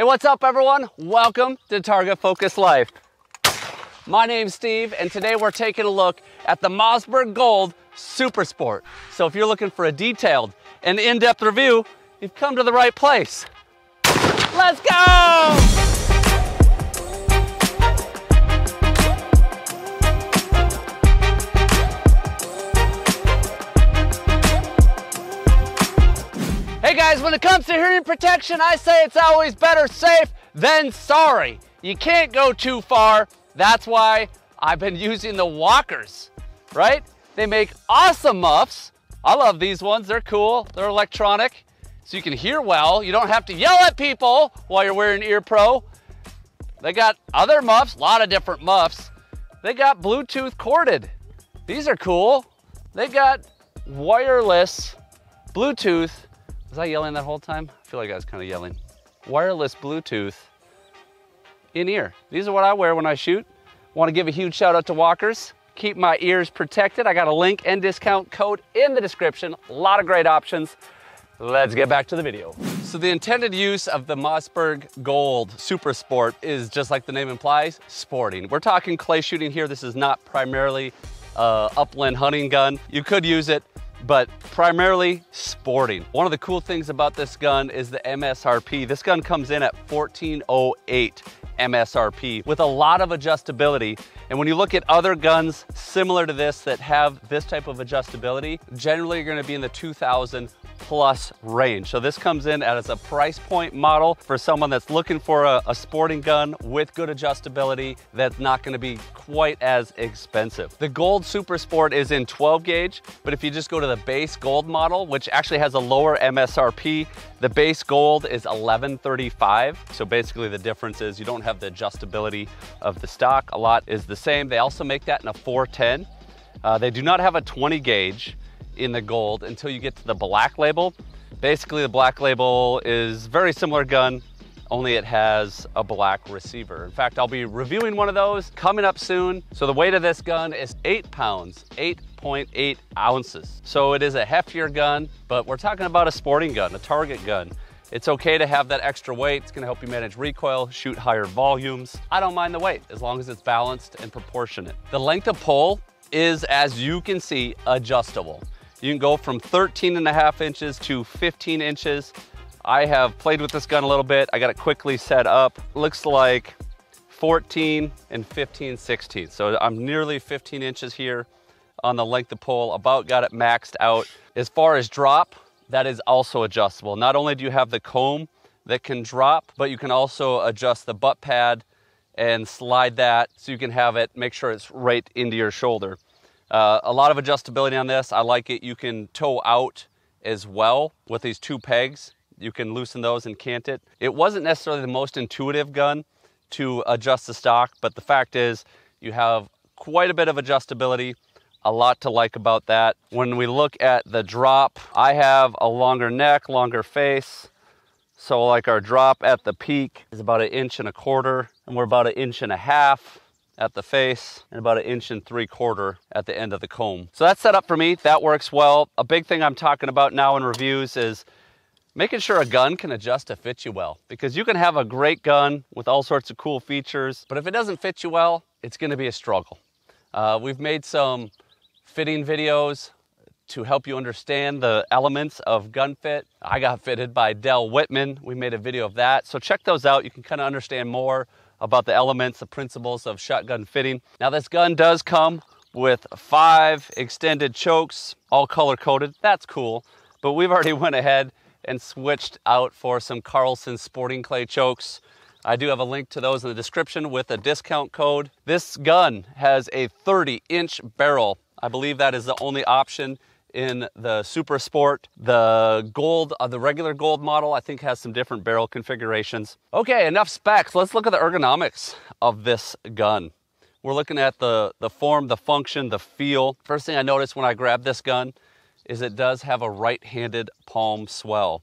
Hey, what's up, everyone? Welcome to Target Focused Life. My name's Steve, and today we're taking a look at the Mossberg Gold Super Sport. So if you're looking for a detailed and in-depth review, you've come to the right place. Let's go! Hey guys, when it comes to hearing protection, I say it's always better safe than sorry. You can't go too far. That's why I've been using the Walkers, right? They make awesome muffs. I love these ones. They're cool. They're electronic, so you can hear well. You don't have to yell at people while you're wearing Ear Pro. They got other muffs, a lot of different muffs. They got Bluetooth corded. These are cool. They got wireless Bluetooth was I yelling that whole time? I feel like I was kind of yelling. Wireless Bluetooth in ear. These are what I wear when I shoot. Want to give a huge shout out to Walkers. Keep my ears protected. I got a link and discount code in the description. A lot of great options. Let's get back to the video. So the intended use of the Mossberg Gold Super Sport is just like the name implies, sporting. We're talking clay shooting here. This is not primarily uh, upland hunting gun. You could use it but primarily sporting. One of the cool things about this gun is the MSRP. This gun comes in at 1408 MSRP with a lot of adjustability. And when you look at other guns similar to this that have this type of adjustability, generally you're gonna be in the 2000 plus range. So this comes in as a price point model for someone that's looking for a, a sporting gun with good adjustability that's not gonna be quite as expensive. The Gold Super Sport is in 12 gauge, but if you just go to the base Gold model, which actually has a lower MSRP, the base Gold is 1135. So basically the difference is you don't have the adjustability of the stock. A lot is the same. They also make that in a 410. Uh, they do not have a 20 gauge, in the gold until you get to the black label. Basically, the black label is very similar gun, only it has a black receiver. In fact, I'll be reviewing one of those coming up soon. So the weight of this gun is eight pounds, 8.8 ounces. So it is a heftier gun, but we're talking about a sporting gun, a target gun. It's okay to have that extra weight. It's gonna help you manage recoil, shoot higher volumes. I don't mind the weight as long as it's balanced and proportionate. The length of pull is, as you can see, adjustable. You can go from 13 and a half inches to 15 inches. I have played with this gun a little bit. I got it quickly set up. Looks like 14 and 15 16. So I'm nearly 15 inches here on the length of pull, about got it maxed out. As far as drop, that is also adjustable. Not only do you have the comb that can drop, but you can also adjust the butt pad and slide that so you can have it, make sure it's right into your shoulder. Uh, a lot of adjustability on this. I like it. You can toe out as well with these two pegs. You can loosen those and cant it. It wasn't necessarily the most intuitive gun to adjust the stock, but the fact is you have quite a bit of adjustability. A lot to like about that. When we look at the drop, I have a longer neck, longer face. So like our drop at the peak is about an inch and a quarter, and we're about an inch and a half at the face and about an inch and three quarter at the end of the comb. So that's set up for me. That works well. A big thing I'm talking about now in reviews is making sure a gun can adjust to fit you well because you can have a great gun with all sorts of cool features, but if it doesn't fit you well, it's going to be a struggle. Uh, we've made some fitting videos to help you understand the elements of gun fit. I got fitted by Dell Whitman. We made a video of that. So check those out. You can kind of understand more about the elements, the principles of shotgun fitting. Now this gun does come with five extended chokes, all color coded. That's cool. But we've already went ahead and switched out for some Carlson Sporting Clay chokes. I do have a link to those in the description with a discount code. This gun has a 30 inch barrel. I believe that is the only option in the Super Sport. The gold, uh, the regular gold model, I think has some different barrel configurations. Okay, enough specs. Let's look at the ergonomics of this gun. We're looking at the, the form, the function, the feel. First thing I noticed when I grabbed this gun is it does have a right-handed palm swell.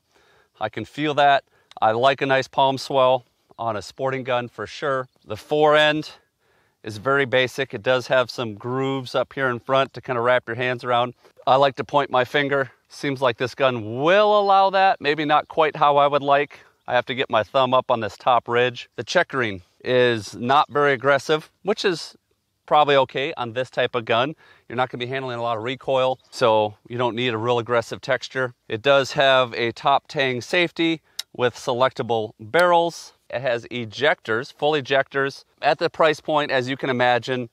I can feel that. I like a nice palm swell on a sporting gun for sure. The fore end is very basic. It does have some grooves up here in front to kind of wrap your hands around. I like to point my finger. Seems like this gun will allow that. Maybe not quite how I would like. I have to get my thumb up on this top ridge. The checkering is not very aggressive, which is probably okay on this type of gun. You're not going to be handling a lot of recoil, so you don't need a real aggressive texture. It does have a top tang safety with selectable barrels. It has ejectors, full ejectors. At the price point, as you can imagine,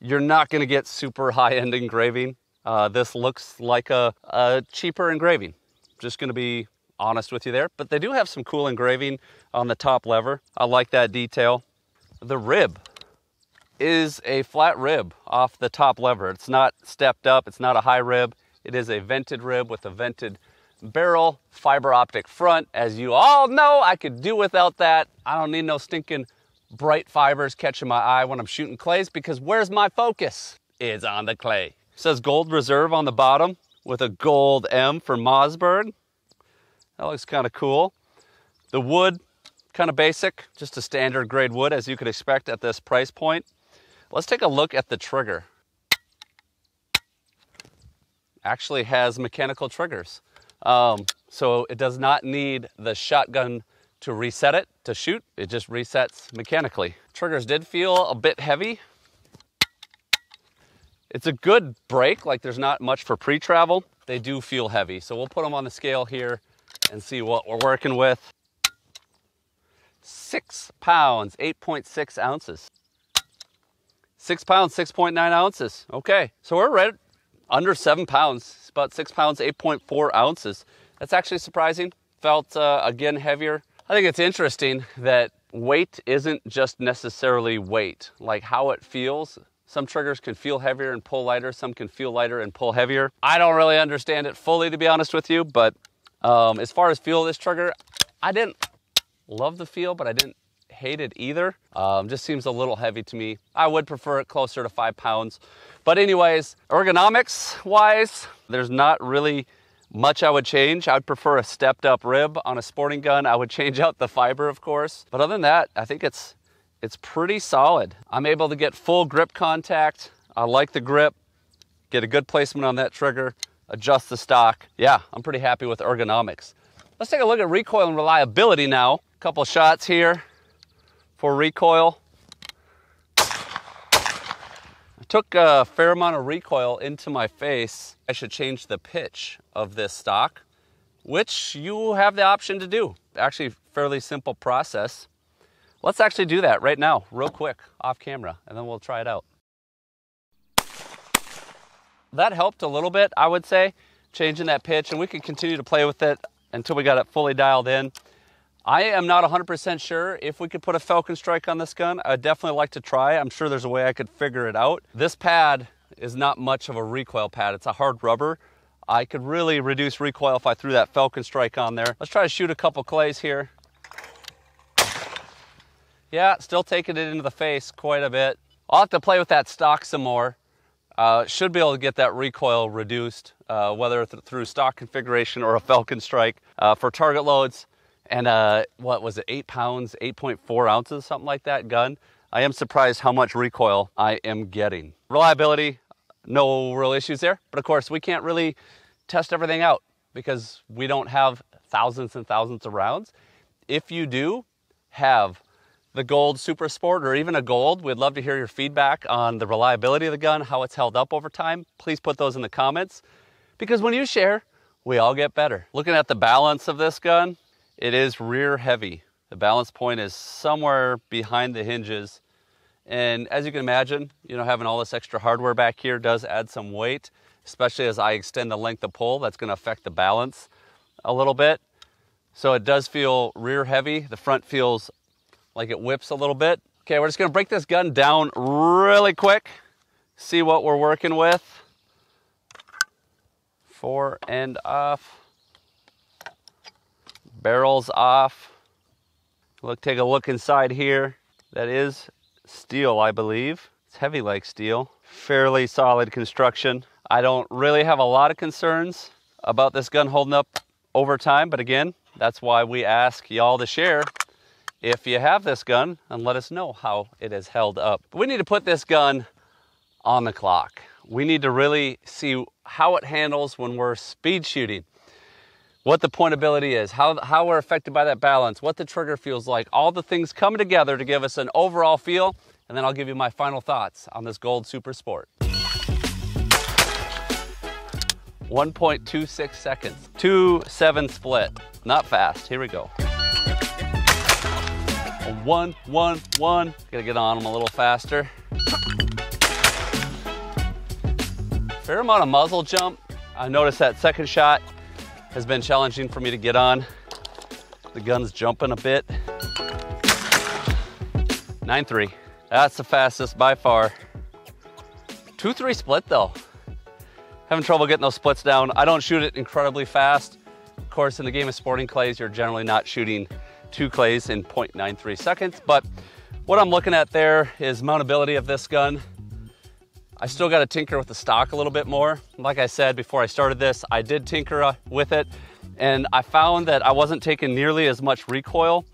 you're not going to get super high-end engraving. Uh, this looks like a, a cheaper engraving. Just going to be honest with you there. But they do have some cool engraving on the top lever. I like that detail. The rib is a flat rib off the top lever. It's not stepped up, it's not a high rib. It is a vented rib with a vented barrel, fiber optic front. As you all know, I could do without that. I don't need no stinking bright fibers catching my eye when I'm shooting clays because where's my focus? Is on the clay. It says gold reserve on the bottom with a gold M for Mossberg. That looks kind of cool. The wood, kind of basic, just a standard grade wood as you could expect at this price point. Let's take a look at the trigger. Actually has mechanical triggers. Um, so it does not need the shotgun to reset it to shoot. It just resets mechanically. Triggers did feel a bit heavy. It's a good break, like there's not much for pre-travel. They do feel heavy. So we'll put them on the scale here and see what we're working with. Six pounds, 8.6 ounces. Six pounds, 6.9 ounces. Okay, so we're right under seven pounds. It's about six pounds, 8.4 ounces. That's actually surprising. Felt, uh, again, heavier. I think it's interesting that weight isn't just necessarily weight, like how it feels. Some triggers can feel heavier and pull lighter, some can feel lighter and pull heavier. I don't really understand it fully, to be honest with you, but um, as far as feel of this trigger, I didn't love the feel, but I didn't hate it either. Um, just seems a little heavy to me. I would prefer it closer to five pounds. But anyways, ergonomics wise, there's not really much I would change. I would prefer a stepped up rib on a sporting gun. I would change out the fiber, of course. But other than that, I think it's it's pretty solid. I'm able to get full grip contact. I like the grip. Get a good placement on that trigger. Adjust the stock. Yeah, I'm pretty happy with ergonomics. Let's take a look at recoil and reliability now. A couple shots here for recoil. I took a fair amount of recoil into my face. I should change the pitch of this stock, which you have the option to do. Actually, fairly simple process. Let's actually do that right now, real quick, off camera, and then we'll try it out. That helped a little bit, I would say, changing that pitch, and we could continue to play with it until we got it fully dialed in. I am not 100% sure if we could put a Falcon Strike on this gun. I'd definitely like to try. I'm sure there's a way I could figure it out. This pad is not much of a recoil pad. It's a hard rubber. I could really reduce recoil if I threw that Falcon Strike on there. Let's try to shoot a couple clays here. Yeah, still taking it into the face quite a bit. I'll have to play with that stock some more. Uh, should be able to get that recoil reduced, uh, whether th through stock configuration or a Falcon Strike. Uh, for target loads, and uh, what was it, eight pounds, 8.4 ounces, something like that gun. I am surprised how much recoil I am getting. Reliability, no real issues there, but of course we can't really test everything out because we don't have thousands and thousands of rounds. If you do have the Gold Super Sport or even a Gold, we'd love to hear your feedback on the reliability of the gun, how it's held up over time. Please put those in the comments because when you share, we all get better. Looking at the balance of this gun, it is rear heavy. The balance point is somewhere behind the hinges. And as you can imagine, you know, having all this extra hardware back here does add some weight, especially as I extend the length of pull. That's going to affect the balance a little bit. So it does feel rear heavy. The front feels like it whips a little bit. Okay, we're just to break this gun down really quick, see what we're working with. Fore and off barrels off. Look, take a look inside here. That is steel, I believe. It's heavy like steel. Fairly solid construction. I don't really have a lot of concerns about this gun holding up over time, but again, that's why we ask y'all to share if you have this gun and let us know how it has held up. We need to put this gun on the clock. We need to really see how it handles when we're speed shooting. what the pointability is, how, how we're affected by that balance, what the trigger feels like, all the things coming together to give us an overall feel, and then I'll give you my final thoughts on this Gold Super Sport. 1.26 seconds, 2-7 split, not fast, here we go. One, one, one, gotta get on them a little faster. Fair amount of muzzle jump. I noticed that second shot has been challenging for me to get on. The gun's jumping a bit. 9-3, that's the fastest by far. 2-3 split though. Having trouble getting those splits down. I don't shoot it incredibly fast. Of course, in the game of sporting clays, you're generally not shooting two clays in 0.93 seconds, but what I'm looking at there is mountability of this gun. I still got to tinker with the stock a little bit more. Like I said before I started this, I did tinker uh, with it and I found that I wasn't taking nearly as much recoil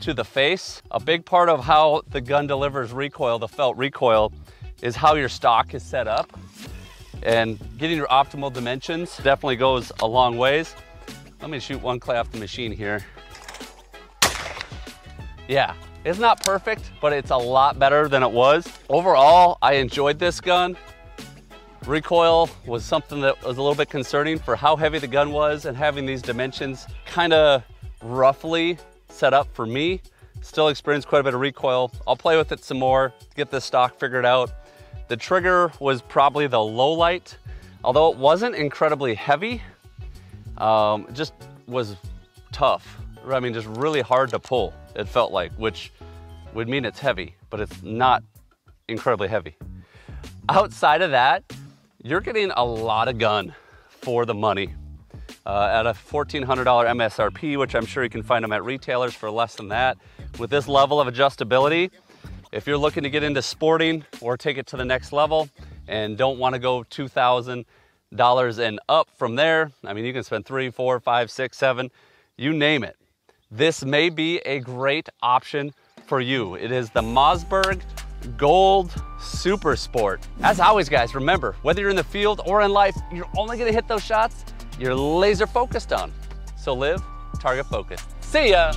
to the face. A big part of how the gun delivers recoil, the felt recoil, is how your stock is set up. And getting your optimal dimensions definitely goes a long ways. Let me shoot one clay off the machine here. Yeah, it's not perfect, but it's a lot better than it was. Overall, I enjoyed this gun. Recoil was something that was a little bit concerning for how heavy the gun was and having these dimensions kind of roughly set up for me. Still experienced quite a bit of recoil. I'll play with it some more to get the stock figured out. The trigger was probably the low light. Although it wasn't incredibly heavy, um, just was tough. I mean, just really hard to pull, it felt like, which would mean it's heavy, but it's not incredibly heavy. Outside of that, you're getting a lot of gun for the money. Uh, at a $1,400 MSRP, which I'm sure you can find them at retailers for less than that. With this level of adjustability, if you're looking to get into sporting or take it to the next level and don't want to go $2,000 and up from there, I mean, you can spend three, four, five, six, seven, you name it. This may be a great option for you. It is the Mossberg Gold Super Sport. As always, guys, remember, whether you're in the field or in life, you're only gonna hit those shots you're laser focused on. So live target focused. See ya.